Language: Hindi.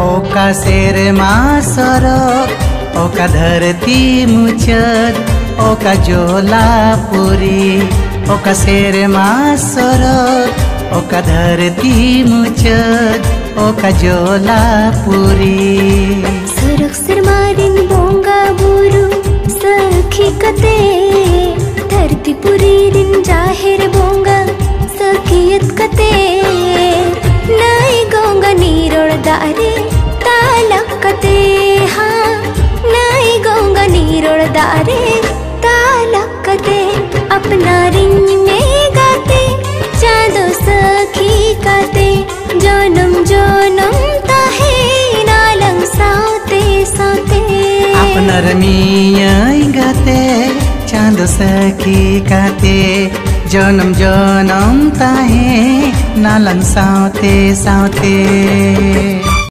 ओका शेर मासर ओका धरती मुचत ओका जोला पुरी ओका शेर मासर ओका धरती मुचत ओका जोला पुरी सरक सरमारिन बोंगा बुरु, सखी कते, धरती पुरी रिन ज़ाहिर बोंगा, सखियत कते। ತಾರೆ ತಾಲಕ್ಕತೆ ಹಾ ನಾಯಿ ಗಂಗ ನೀರೊಳದಾರೆ ತಾಲಕ್ಕತೆ ಅಪ್ನ ರಿಂಗ್ ಮೇ ಗಾತೆ ಚಾದೋ ಸಖಿ ಕಾತೆ जोनम जोनम ताहे नालंग साते साते अपना रमिया गाते चाँद सखी गाते जनम जनम ताहे नालन साउते साउते